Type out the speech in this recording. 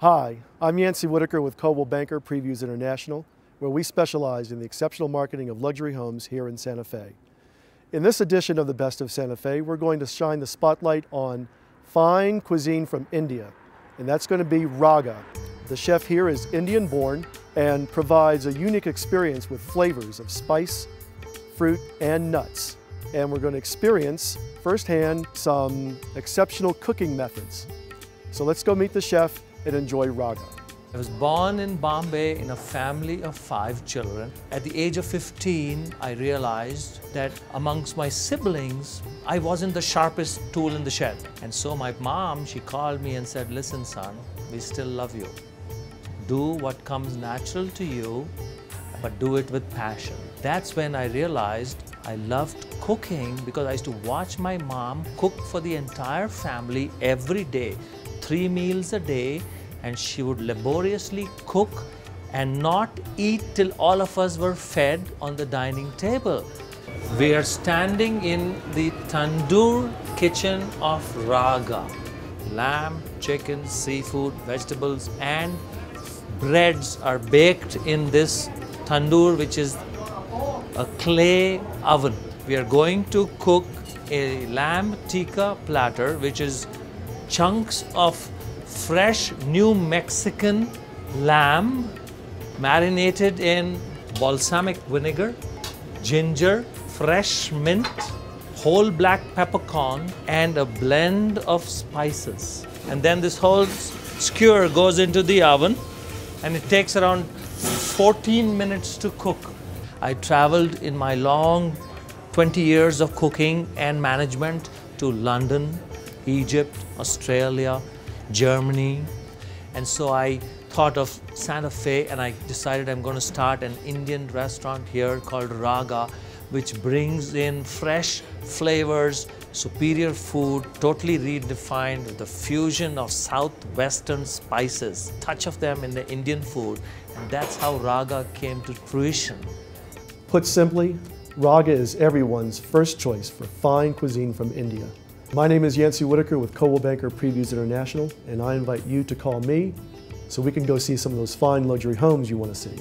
Hi, I'm Yancy Whittaker with Coldwell Banker Previews International, where we specialize in the exceptional marketing of luxury homes here in Santa Fe. In this edition of the Best of Santa Fe, we're going to shine the spotlight on fine cuisine from India, and that's going to be Raaga. The chef here is Indian born and provides a unique experience with flavors of spice, fruit, and nuts. And we're going to experience firsthand some exceptional cooking methods. So let's go meet the chef and enjoy Raaga. I was born in Bombay in a family of five children. At the age of 15, I realized that amongst my siblings, I wasn't the sharpest tool in the shed. And so my mom, she called me and said, listen son, we still love you. Do what comes natural to you, but do it with passion. That's when I realized I loved cooking because I used to watch my mom cook for the entire family every day, three meals a day, and she would laboriously cook and not eat till all of us were fed on the dining table. We are standing in the tandoor kitchen of Raaga. Lamb, chicken, seafood, vegetables, and breads are baked in this tandoor, which is a clay oven. We are going to cook a lamb tikka platter, which is chunks of fresh New Mexican lamb marinated in balsamic vinegar, ginger, fresh mint, whole black peppercorn, and a blend of spices. And then this whole skewer goes into the oven and it takes around 14 minutes to cook. I traveled in my long 20 years of cooking and management to London, Egypt, Australia, Germany. And so I thought of Santa Fe and I decided I'm going to start an Indian restaurant here called Raaga, which brings in fresh flavors, superior food, totally redefined with the fusion of southwestern spices, touch of them in the Indian food. And that's how Raaga came to fruition. Put simply, Raaga is everyone's first choice for fine cuisine from India. My name is Yancy Whittaker with Coldwell Banker Previews International, and I invite you to call me so we can go see some of those fine luxury homes you want to see.